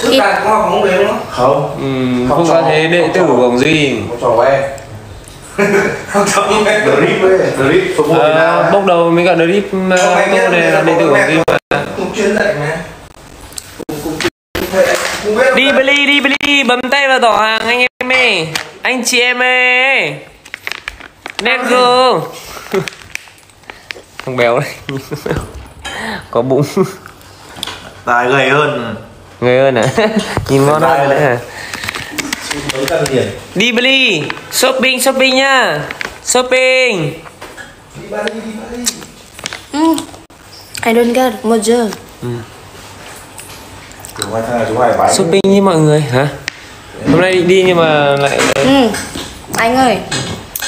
Trước ít là cũng học không đến đúng không? ừ, Không có thế đệ tử của ông Duy. Một trò Không cho không em. Drip ấy drip số một Việt Nam. Bốc đầu với cả drip này là đệ tử của ông Duy. Mà. Cũng chuyên dạy. Mà đi Billy đi Billy bấm tay vào giỏ hàng anh em ơi. Anh chị em ơi. Let's go. Thằng béo đấy có bụng. Tài gầy hơn người ơn à nhìn ngon hơn đấy đi Billy shopping shopping nhá shopping. Đi ba đi đi ba đi ừ. I don't get chúng mày bái shopping như mọi người hả? Hôm nay đi nhưng mà lại ừ. anh ơi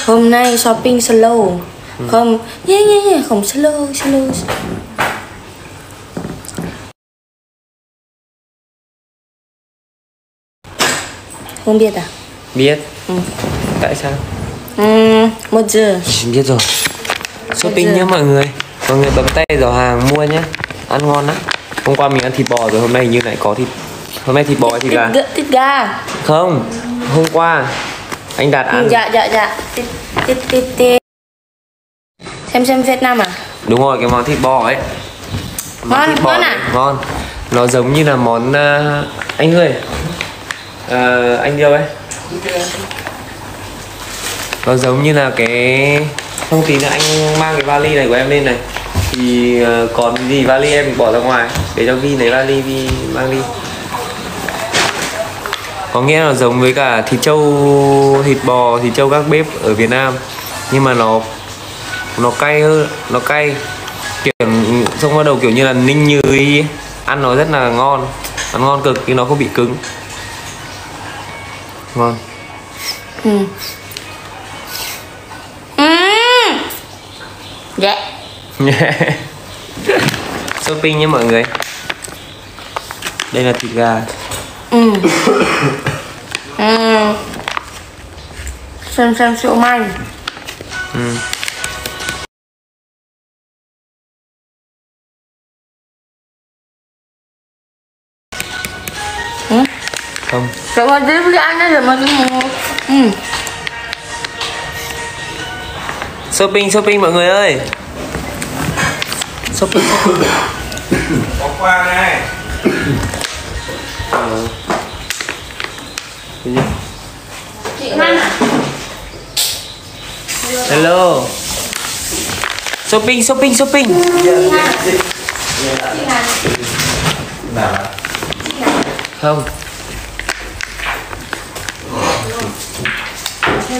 hôm nay shopping slow. Không. Nhé nhé nhé không slow slow không biết à? Biết. Ừ. tại sao? Ừ. một giờ. Biết rồi. Shopping nhá mọi người. Mọi người bấm tay giỏ hàng mua nhá. Ăn ngon lắm. Hôm qua mình ăn thịt bò rồi hôm nay như lại có thịt hôm nay thịt bò hay thịt gà? Thịt, gà. Không hôm qua anh đạt ăn. Dạ dạ dạ. Thịt thịt thịt thịt. Xem xem Việt Nam à? Đúng rồi cái món thịt bò ấy. Món Ngon, thịt bò ngon à? ngon. Nó giống như là món à, anh ơi à, anh đâu ấy? Nó giống như là cái không tí nữa anh mang cái vali này của em lên này. Thì ờ, còn gì vali em bỏ ra ngoài để cho Vi lấy vali Vi mang đi. Có nghĩa là giống với cả thịt trâu thịt bò thịt trâu các bếp ở Việt Nam. Nhưng mà nó nó cay hơn nó cay. Kiểu xong bắt đầu kiểu như là ninh như ý ăn nó rất là ngon ăn ngon cực nhưng nó không bị cứng ngon ừ. Ừ. Dạ. Shopping nhé mọi người. Đây là thịt gà. Ừ. Ừ. Xem xem siêu may ừ. Ừ. rồi mà đi đi ăn rồi mà đi mua ừ. Shopping shopping mọi người ơi. Shopping shopping Có qua này chị à? Hello. Shopping shopping shopping. Nào không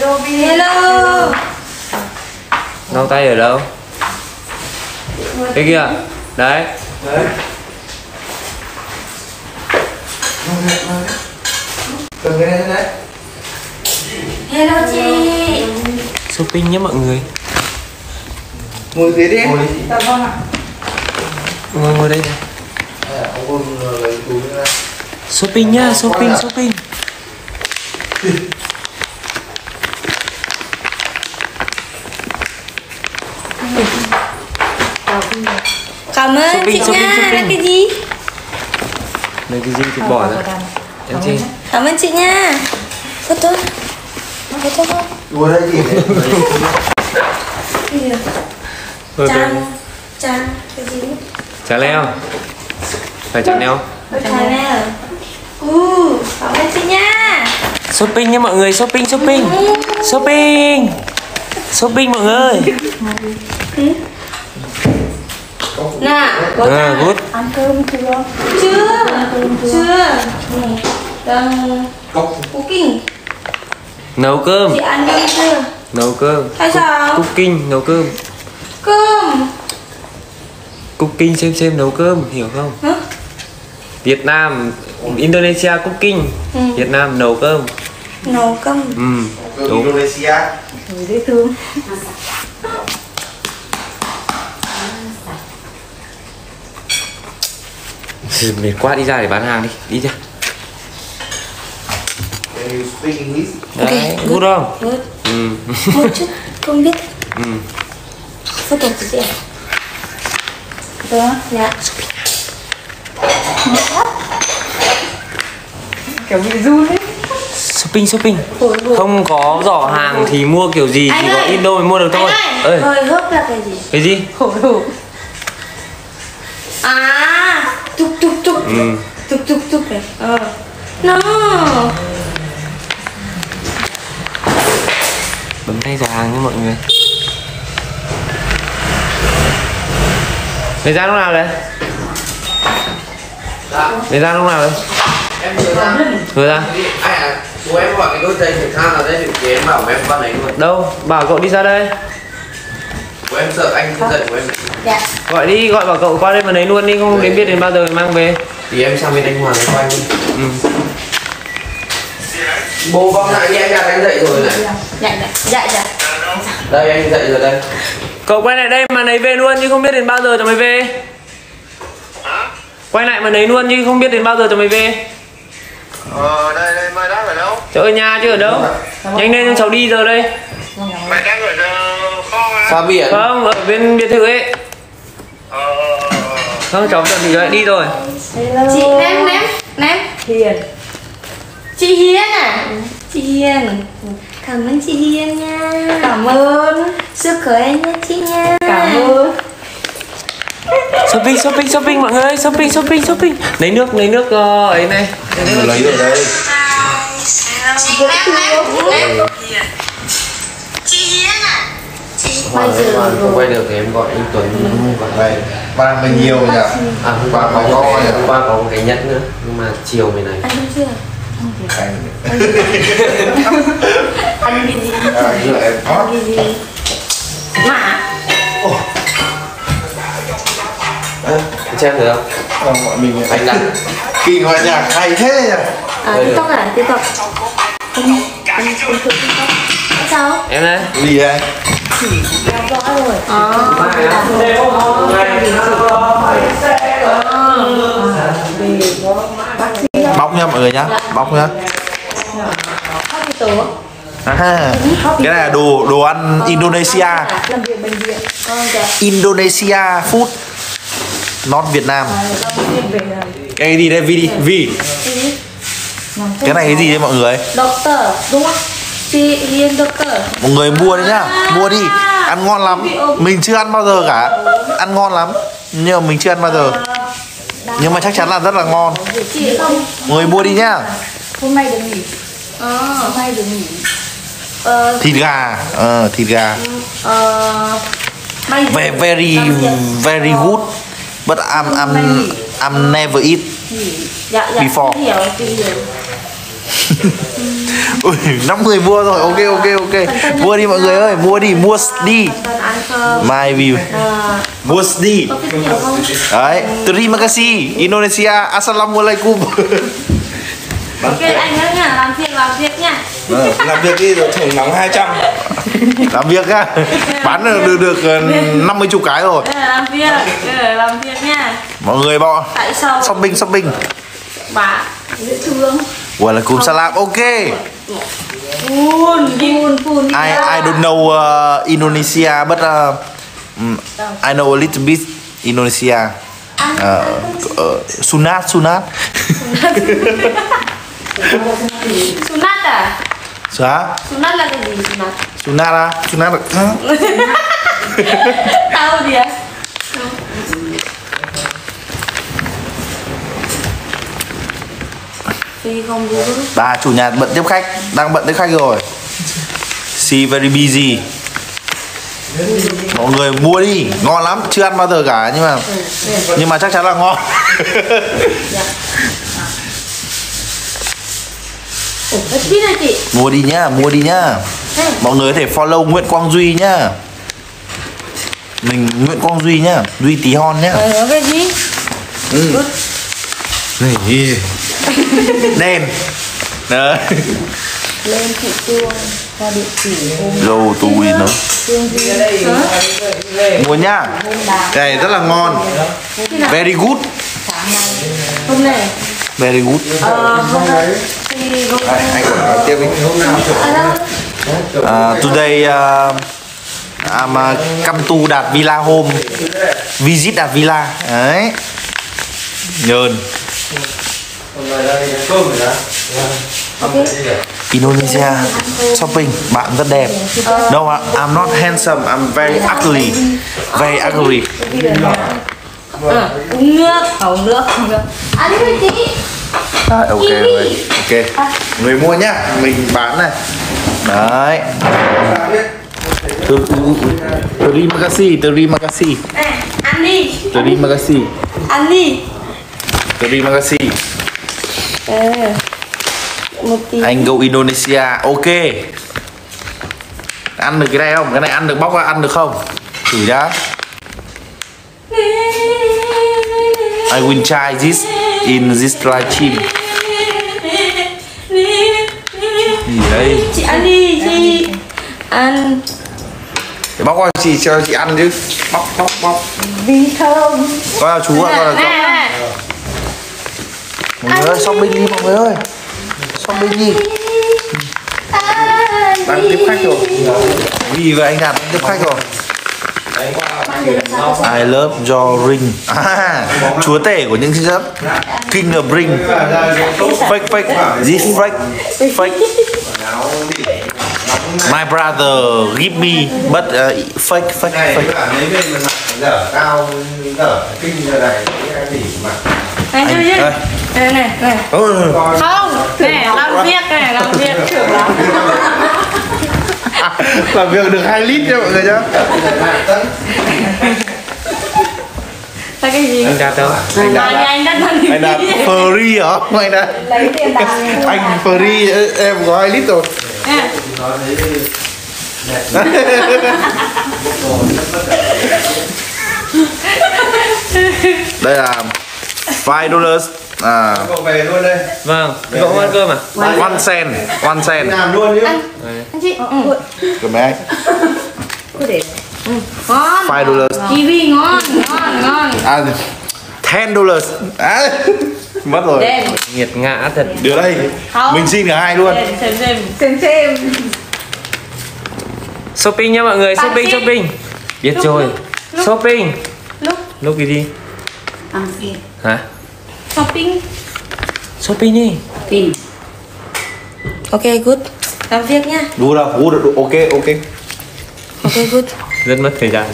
hello lau tay ở đâu? Cái kia. Đấy. Đấy Cầm cái này lên đấy hello chị. Shopping nhé mọi người. Ngồi dưới đi. Em Ngồi ngồi ngồi đây này. À, túi ra. Shopping nhá shopping shopping cảm ơn Shopping, chị shopping, nha shopping. cái gì? Lấy cái gì thì bỏ ra. Em chi cảm ơn chị nha photo photo không đùa đây gì? Chan chan cái gì? Chả leo phải chả leo Chanel uh cảm ơn chị nha shopping nhé mọi người shopping shopping. Shopping. Shopping mọi người nè có à, good ăn cơm chưa? Chưa chưa? này đang cooking. Nấu cơm. Chị ăn cơm chưa? Nấu cơm. Tại sao? cooking nấu cơm. Cơm. Cooking xem xem nấu cơm hiểu không? Hả? Việt Nam Indonesia cooking. Ừ. Việt Nam nấu cơm. Nấu cơm. Ừ. Cơm đúng Indonesia dễ thương Thì mệt quá đi ra để bán hàng đi. Đi ra Can you speak English? Ok, đấy good. good. không? Good. Ừ. một chút không biết. Ừ. photo của chị à đó dạ. Kiểu bị run ấy. Shopping shopping. Không có giỏ hàng thì mua kiểu gì Anh chỉ có ơi, Indo mới mua được thôi. anh ơi. Ơi hồi hộp là cái gì? Cái gì? Hồi hộp à tuk tuk tuk ừ. tuk tuk tuk này. Ờ. No bấm tay giỏ hàng nha mọi người. Thời gian lúc nào đấy? Thời gian lúc nào đấy? Em vừa ra. Thời gian ai à bố em gọi cái đôi giày thể thao nào đấy thì thì em bảo em qua đấy luôn. Đâu? Bảo cậu đi ra đây bố em sợ anh không. giày của em. Dạ. Gọi đi gọi bảo cậu qua đây mà lấy luôn đi không đến biết đến bao giờ mang về. Thì em sang bên anh Hoàng quay luôn ừ. bố con lại đi em đặt anh dậy rồi này. Dạ dạ dạ dạ. Đây anh dậy rồi đây. Cậu quay lại đây mà lấy về luôn chứ không biết đến bao giờ cho mày về. Quay lại mà lấy luôn chứ không biết đến bao giờ cho mày về. Ờ, đây, đây, mày đang ở đâu? Cháu ở nhà chứ ở đâu? Nhanh lên cho cháu đi giờ đây. Mày đang ở á? Xa biển. Không, ở bên biệt thự ấy. Ờ, ờ. Không, cháu chuẩn bị lại đi rồi. Chị ném ném ném. Hiền. Chị hiền à? Chị hiền. Cảm ơn chị hiền nha. Cảm ơn. Sức khỏe nha chị nha. Cảm ơn. Shopping, shopping, shopping mọi người ơi. Shopping, shopping, shopping. Lấy nước, lấy nước ờ, ấy này. Lấy ở đây. Chị ném ném ném bây giờ không quay được thì em gọi anh Tuấn gọi Vậy Ba mình nhiều nhỉ? À hôm qua có có hôm qua có một cái nhẫn nữa nhưng mà chiều này này. Không chưa Anh. Ăn cái gì? À, hot. Cái gì? Mà xem được không? Không, bọn mình anh đặt. Kỳ gọi nhạc hay thế nhỉ? À tiktok à? Tiktok. Anh anh anh thử tiktok sao Em đây Gì đây à Bóc nha mọi người nhá. Bóc nhá. À, Cái này là đồ đồ ăn Indonesia làm việc bệnh viện. Ờ dạ. Indonesia food Not Việt Nam về Cái gì đây? Vi đi. Vi Cái này cái gì đây mọi người? Doctor đúng không chị hiền doctor Mọi người mua đi nhá Mua đi. Ăn ngon lắm. Mình chưa ăn bao giờ cả. Ăn ngon lắm. Nhưng mà mình chưa ăn bao giờ. Nhưng mà chắc chắn là rất là ngon. Người mua đi nhá. Hôm nay được nghỉ. Ờ. Hôm nay được nghỉ. Ờ. Thịt gà. Ờ, Thịt gà. Ờ. Ve- Very very good. But I'm I'm I'm never eat dạ dạ before. Ui, năm người mua rồi. Ok ok ok. Mua đi mọi người ơi. Mua đi mua đi. my view. ờ mua đi. đấy terima kasih Indonesia assalamualaikum. Ok anh nhớ nha làm việc làm việc nha làm việc đi rồi thưởng nóng 200 làm việc á? Bán được được, được ờ, 50 chục cái rồi. Ờ, làm việc ờ, làm việc nha mọi người bọn tại sao? Shopping shopping. Bà dễ thương. Walaikum salam ok phun phun phun I I don't know uh, Indonesia but uh, mm, I know a little bit Indonesia uh, uh, sunat sunat sunat à Sao? sunat cái gì sunat Sunat à? Sunat là... Hả? tahu dia Bà chủ nhà bận tiếp khách Đang bận tiếp khách rồi. She very busy. Mọi người mua đi Ngon lắm Chưa ăn bao giờ cả Nhưng mà Nhưng mà chắc chắn là ngon? Mua đi nhá Mua đi nhá. Mọi người có thể follow Nguyễn Quang Duy nhá. Mình Nguyễn Quang Duy nhá Duy tí hon nhá. Ờ, cái gì? Này Đen. Đấy. Lên thị trường qua địa chỉ Dâu tui nó? Mua nhá. Cái này rất là ngon. Very good. Nay. Hôm này Very good. Ờ, hôm nay Thì hôm Đây, anh còn tiếp đi? Uh, today uh, I'm uh, come to Đạt Villa Home. Visit Đạt Villa. Đấy. Nhơn Indonesia shopping bạn rất đẹp. No I'm not handsome I'm very ugly. Very ugly. Uống nước à, uống nước uống nước. À Rồi, ok rồi. ok. Người mua nhá mình bán này. Đấy. Từ từ đi Makasi từ đi Makasi này ăn đi một tí. Anh go Indonesia ok. Ăn được cái này không? Cái này ăn được bóc ra ăn được không? Thử nhá. I will try this in this live stream. Gì đây? Chị ăn đi chị. Ăn. Để bóc qua chị cho chị ăn chứ. Bóc bóc bóc. Vì thơm coi nào chú ạ coi này mọi người ơi shopping đi mọi người ơi shopping đi đang tiếp khách rồi vì vậy anh đạt tiếp khách rồi I love your ring à, chúa tể của những chiếc giáp king of ring fake fake this fake fake my brother give me but uh, fake fake fake Anh ơi. Này này này. Ừ. không này làm việc này làm việc. Trưởng lắm làm việc được 2 lít nha mọi người nhá. Là cái gì? Anh đạt đâu? Anh đạt anh đã thân anh đạt free hả? Anh đạt. Lấy tiền đàn anh free em có 2 lít rồi. Nè đây là 5 dollars à. Cậu về luôn đây. Vâng cậu ăn cơm à? One cent. One cent làm luôn chứ. Anh chị ừ. cảm ơn anh cứ để ừ. ngon. 5 dollars. Kiwi ngon ngon ngon. À 10 dollars. À, mất rồi. Đen. Nghiệt ngã thật. Đưa đây. Không. mình xin cả hai luôn. Xem xem. Xem xem. Shopping nha mọi người Bạn shopping xin. shopping. Biết Lúc, rồi. lúc, shopping. Lúc. Lúc gì đi? Ăn gì? Hả shopping? Shopping đi. Tìm ok good. Làm việc nha đủ đâu đủ được ok ok. Ok good. Rất mất thời gian.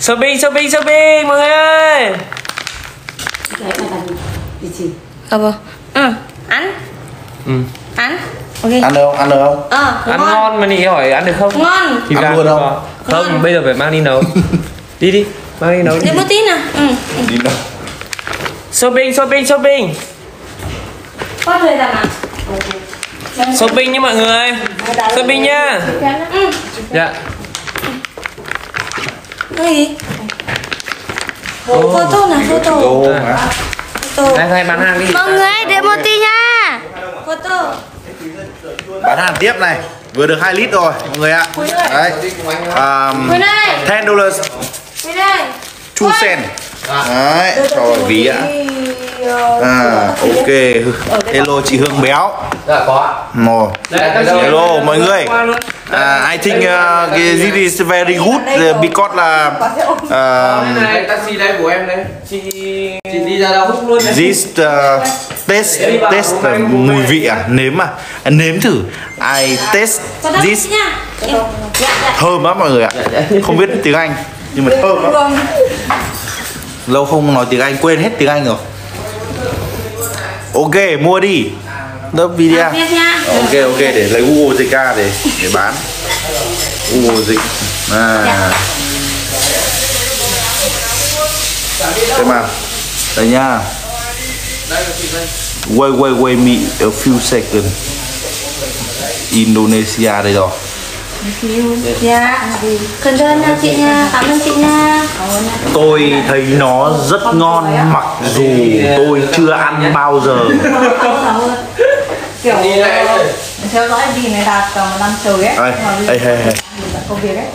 Shopping shopping shopping mọi người ơi! À vâng. Ừ ăn. Ừ. ăn. Ok. Ăn được không? Ăn được không? Ờ ăn ngon. mà nị hỏi ăn được không? Ngon. Thì Ăn luôn không? không? Ngon. bây giờ phải mang đi nấu. Đi đi. Mang đi nấu đi. để một tí nào. Ừ. Đi đâu shopping shopping shopping. Có thời gian nào shopping nha mọi người. Shopping nha. Ừ. Dạ. Cái gì? Photo nào photo? Hả? photo. Đây thầy bán hàng đi. Mọi người để một tí nha. Photo. Bán hàng tiếp này. Vừa được 2 lít rồi mọi người ạ. Đấy. Um, Quỳnh ơi. 10 dollars. Quỳnh ơi. 2 cent đấy rồi. ví ạ. à ok. hello chị hương béo. Dạ có đây, hello mọi người. À, I think uh, this is very good uh, because là đây taxi đây của em đây. Chị chị đi ra đâu? Hút luôn đấy this uh, test test mùi vị à? Nếm à? À, nếm thử. I test this. dạ dạ thơm lắm mọi người ạ. Không biết tiếng anh nhưng mà thơm lắm lâu không nói tiếng anh quên hết tiếng anh rồi. Ok mua đi. Lớp video. Nha. Ok ok để lấy google dịch ra để để bán. Google dịch. À. Xem nào đây nha. Wait wait wait me a few seconds. Indonesia đây rồi dạ. Cần đơn nha chị nha. Cảm ơn chị nha. Tôi thấy nó rất ngon mặc dù tôi chưa ăn bao giờ. Kiểu theo dõi gì này đạt tầm năm trời ấy. Ê, ê, ê, ê. công việc ấy.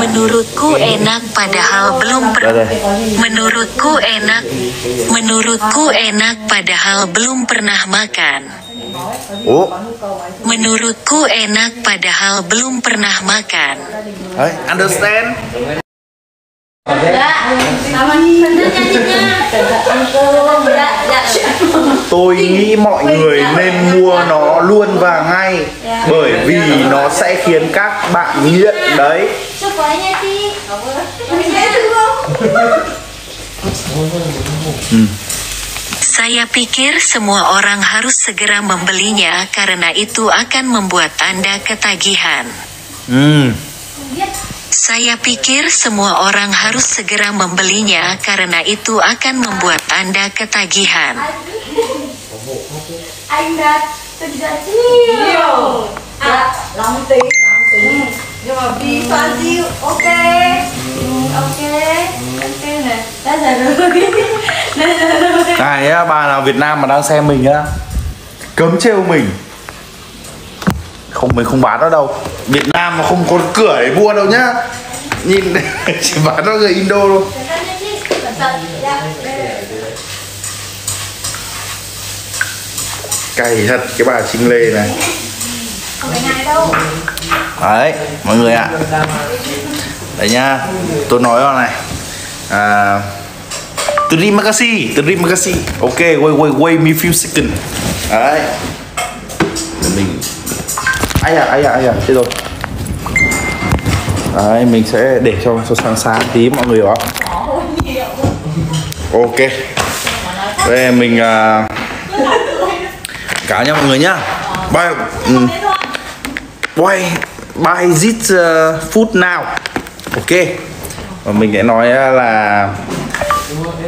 Menurutku enak padahal belum per đây đây Menurutku enak Menurutku enak padahal belum pernah makan ố Menurutku enak padahal belum pernah makan. Đấy understand? Tôi nghĩ mọi người nên mua nó luôn và ngay bởi vì nó sẽ khiến các bạn nghiện đấy. Chúc Saya pikir semua orang harus segera membelinya karena itu akan membuat Anda ketagihan. ừ. Saya pikir semua orang harus segera membelinya karena itu akan membuat Anda ketagihan. Anh Ok. Ok nè. Đã giờ rồi. Này á bà nào Việt Nam mà đang xem mình á cấm trêu mình. Không mình không bán nó đâu. Việt Nam mà không có cửa để mua đâu nhá. Nhìn chỉ bán nó người Indo thôi. Cay thật cái bà Trinh Lê này. Không phải ngại đâu. Đấy mọi người ạ đấy nhá tôi nói vào này. À, terima kasih terima kasih ok wait wait wait me few second đấy. Để mình ai à ai à ai à thế rồi. Đấy mình sẽ để cho cho sáng sáng tí mọi người hiểu không? Ok. Đây mình à, cả nha mọi người nhá. Bye. Ừ. bye. Buy this uh, food now. Ok. Và mình sẽ nói là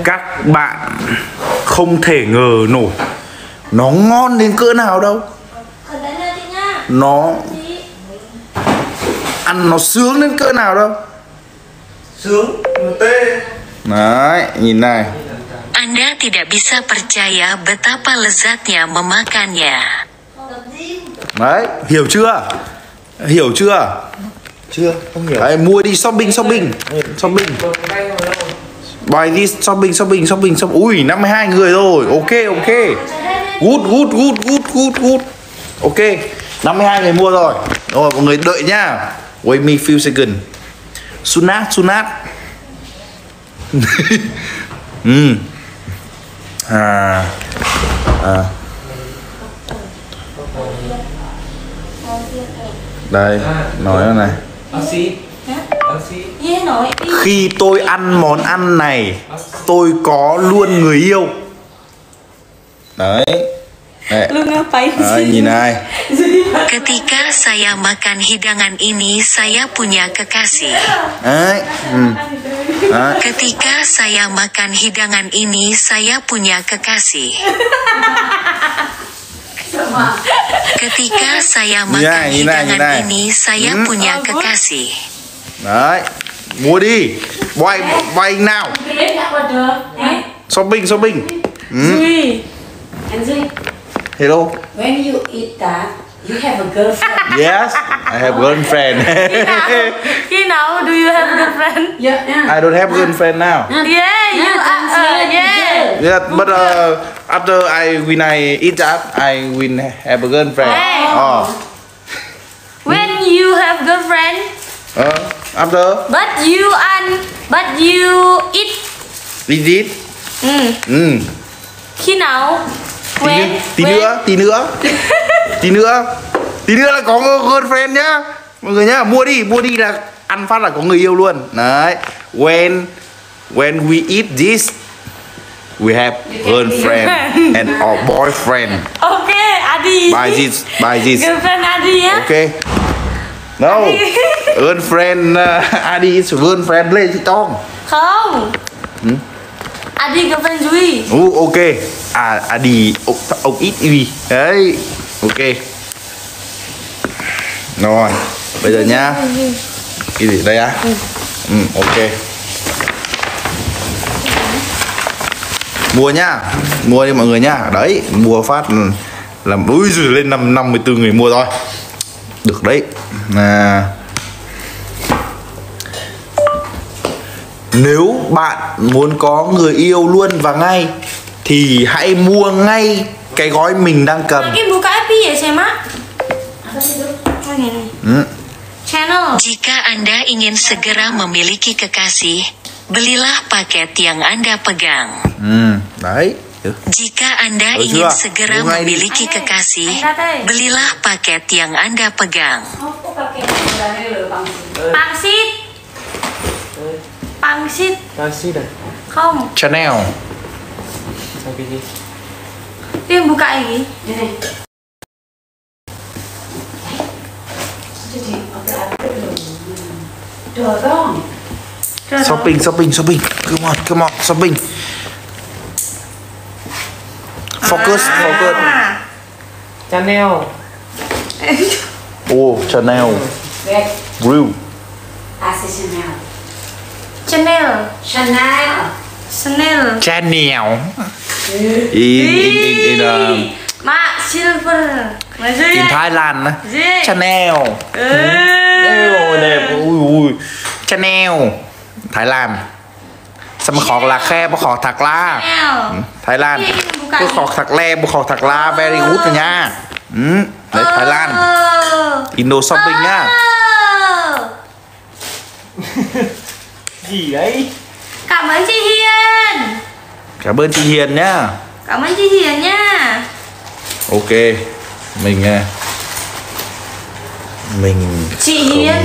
Các bạn không thể ngờ nổi. Nó ngon đến cỡ nào đâu. Nó ăn nó sướng đến cỡ nào đâu. Sướng tê. Đấy, nhìn này. Anda tidak bisa percaya betapa lezatnya memakannya. Đấy, hiểu chưa? Hiểu chưa? Chưa không hiểu. Đấy, mua đi shopping shopping. Shopping. Buy this shopping shopping shopping shopping. Ui, 52 người rồi. Ok, ok. Good, good, good, good, good, good. Ok 52 người mua rồi. Rồi, mọi người đợi nhá Wait me few second Sunat, sunat. Ừ. À À. Đây, nói đi. Khi tôi ăn món ăn này Tôi có luôn người yêu. Đấy. Đấy, Lu ngapain Đấy nhìn này Ketika saya makan hidangan ini, saya punya kekasih. Đấy. Ừ. Đấy. Ketika saya makan hidangan ini, saya punya kekasih. Ketika saya makan Nhìn này, nhìn này, nhìn hidangan này. ini, saya Hmm. punya kekasih. Đấy Mua đi Buy, buy now Shopping, shopping ừ. Anh Duy, Hello when you eat that, you have a girlfriend. Yes I have girlfriend Khi nào do you have girlfriend? Yeah, yeah. I don't have girlfriend now Yeah, you are uh, yeah Yeah, but uh, after I when I eat that, I will have a girlfriend. Hey. Oh, When you have girlfriend uh, after But you ăn But you eat eat it. Ừ Ừ. Khi nào Tí, When nữa, tí nữa, tí nữa, tí nữa, tí nữa là có girlfriend nhá, mọi người nhá, mua đi, mua đi là ăn phát là có người yêu luôn. Đấy. When when we eat this, we have girlfriend and our boyfriend. Ok Adi Buy this, buy this. Girlfriend Adi nhá Okay. No. girlfriend uh, Adi is girlfriend Lê Thị Tông. Không Adi girlfriend Duy Ú, ok. À Adi ông, ông ít đi. Đấy. Ok. Rồi. Bây giờ nhá. Cái gì đây á? Ừ, ok. Mua nhá. Mua đi mọi người nhá. Đấy, mua phát làm ui rồi lên năm 54 người mua rồi. Được đấy. À. Nếu bạn muốn có người yêu luôn và ngay thì hãy mua ngay cái gói mình đang cầm. Lagi buka api ya saya mak Oh ini nih Ừ. Channel Jika Anda ingin segera memiliki kekasih, belilah paket yang Anda pegang. ừ đấy Ừ. Jika Anda Oh, ingin sudah. segera Bunga ini. memiliki kekasih, Angkat, eh. belilah paket yang Anda pegang. Pangsit Pangsit Kasih dah. Không Chanel Sao cái gì? Tiên buka lagi Trời shopping shopping shopping. Come on come on shopping. Focus focus. À. Chanel. oh Chanel. Đẹp. Real À c'est Chanel. Chanel. Chanel. Chanel. Chanel. In in in in uh, Mak silver. Mà dư in Thailand Chanel Ôi đẹp ui ui Chanel Thái Lan. Sao mà khọt là khe mà khọt thật la Chanel Thái Lan. Cứ khọt thật le mà khọt thật la Very good rồi nha. Ừ. Đấy Thái Lan. Ờ. Indo shopping nhá Ờ. Gì đấy? Cảm ơn chị Hiền. Cảm ơn chị Hiền nhá Cảm ơn chị Hiền nha. Ok Mình à, Mình Chị à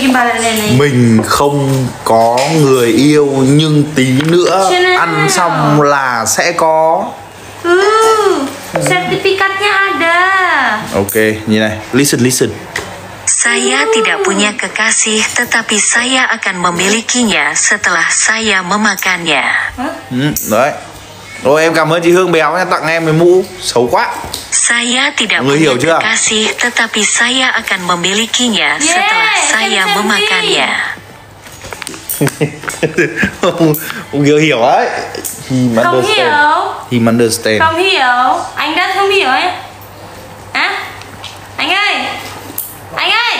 kim bà lại này này? Mình không có người yêu Nhưng tí nữa. Ăn xong là sẽ có. Ừ Sertifikatnya ada Ok như này. Listen listen. Saya tidak punya kekasih, tetapi saya akan memilikinya setelah saya memakannya. ừ, Đấy Rồi em cảm ơn chị Hương Béo nha. Tặng em cái mũ Xấu quá. Saya tidak Người hiểu chưa? kekasih, tetapi saya akan memilikinya setelah Yeay, saya memakannya. Ông ông hiểu hiểu ấy. He Không understand. Hiểu He understand. Không hiểu. Anh rất không hiểu ấy. Hả? Anh ơi! Anh ơi!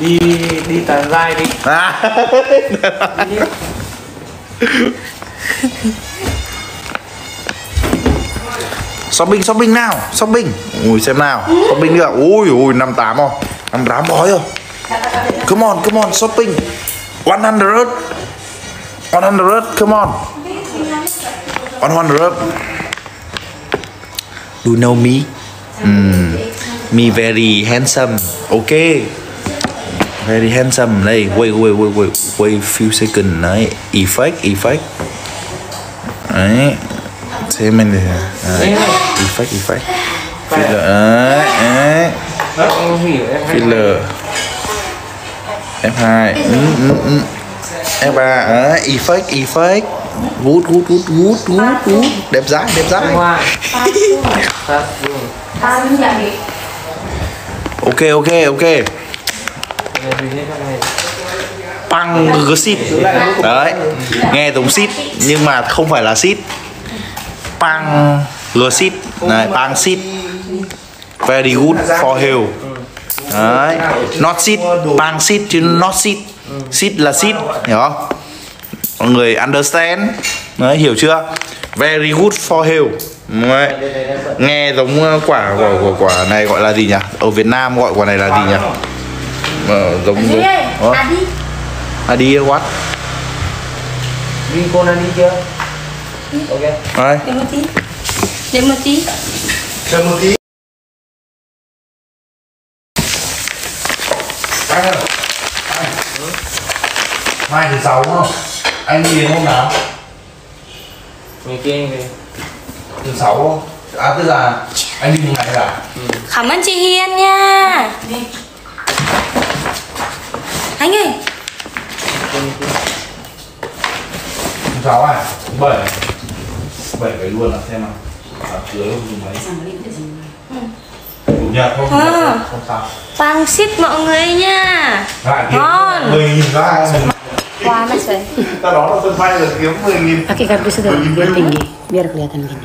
Đi đi tán dai đi. à. shopping shopping nào? Shopping. Ui xem nào. Shopping nữa ui ui năm tám rồi. năm tám bói rồi. Come on come on shopping. 100 100 come on. 100 do you know me? Mm. me very handsome. Okay very handsome. Đây wait wait wait wait wait few second đấy effect effect. Đấy xem mình này đấy. effect effect. Filler đấy đấy. Filler F2 ừ, ừ, ừ. F3 đấy effect effect. Good good good good good good đẹp dai đẹp vậy ok ok ok. Này. Pang Gsit Đấy Nghe giống sit Nhưng mà không phải là sit Pang Gsit Này Pang sit Very good for health Đấy Not sit Pang sit chứ not sit Sit là sit Hiểu không Mọi người understand Đấy hiểu chưa Very good for health Đấy. Nghe giống uh, quả quả quả quả này gọi là gì nhỉ? Ở Việt Nam gọi quả này là gì nhỉ? Ờ, giống? À đi Adi what? Đi cô đã đi chưa? Ok. Đấy. Để một tí Để một tí Chờ một tí. Anh ơi. Anh. Mai thứ sáu không? Anh đi đến hôm nào? Ngày kia anh về. Thứ sáu không? À tức là anh đi một ngày à? Cảm ơn chị Hiền nha Anh ơi Thứ sáu à? Thứ bảy. Bảy cái luôn là xem nào. À, cưới không dùng mấy. Chủ nhật không? À. Không sao. Pangsit mọi người nha À, Ngon. 10 nghìn ra. Wah mas Bay Ta đó là sân bay là kiếm 10 nghìn. Pakai kardus itu biar tinggi Biar kelihatan gini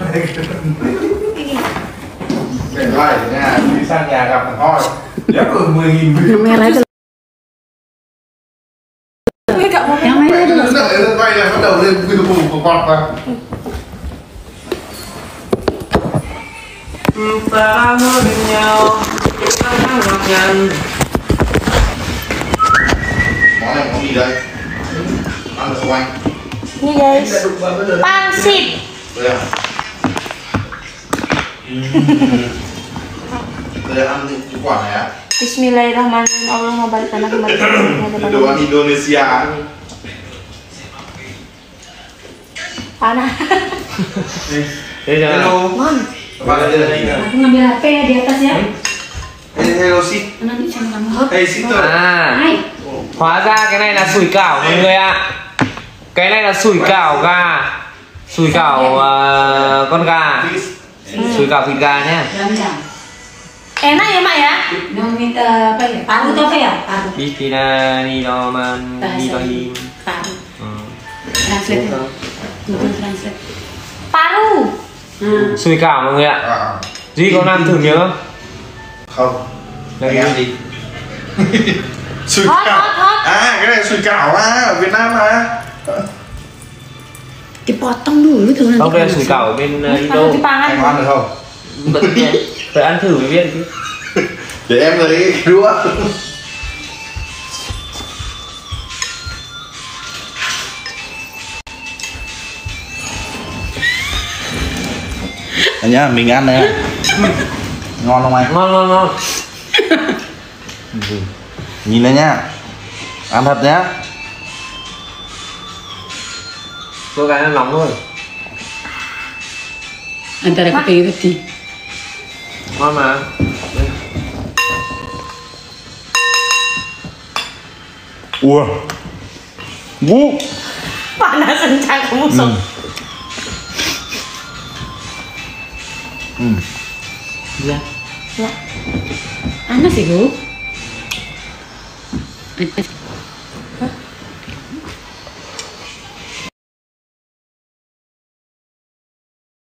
Để lại ở nhà đi sang nhà gặp thằng Hoi Nhớ rồi 10 nghìn Yang merah itu Yang merah itu loh Đợi sân bay là bắt đầu lên video của con vào Ta mơ bên nhau. Ta gặp nhận. món này có gì đây ăn được không anh Ini guys. Pangsit. đây à đây ăn cái quả này á Bismillahirrahmanirrahim. Allah mabarik lana fi ma razaqtana. đồ ăn Indonesia Panas. Đây là hello các đây là gì nhỉ Aku ngambil HP ya di atas ya. Hey, hello sit Nanti sama kamu hot. hey à Hai. hóa ra cái này là sủi cảo mọi người ạ cái này là sủi cảo gà sủi cảo ờ, con gà sủi cảo thịt gà nhé Rendang. Enak ya, Mak ya? Mau minta apa ya? Paru tuh apa ya? Paru. Bitina ni no man ni bahim Paru. Ừ. Translate. ya. Google Translate. Paru. Sủi cảo mọi người ạ? À, duy có làm thử nhớ không? Là Anh cái ăn gì sủi cảo hot, hot. à cái này sủi cảo à ở Việt Nam mà. Dipotong dulu tuh nanti. không đây là sủi cảo ở bên Paru Indo. em ăn được không? Phải ăn thử mới biết chứ. Để em lấy cái đũa Đây nhá, mình ăn này. Ngon không anh? ngon ngon ngon. Nhìn đây nhá. Ăn thật nhá. Có cái là nóng thôi. Antara kopi roti. ngon mà. Ua Gu Panas kencang Hmm. Ya. Ya. Sih, Bu. Eh, eh,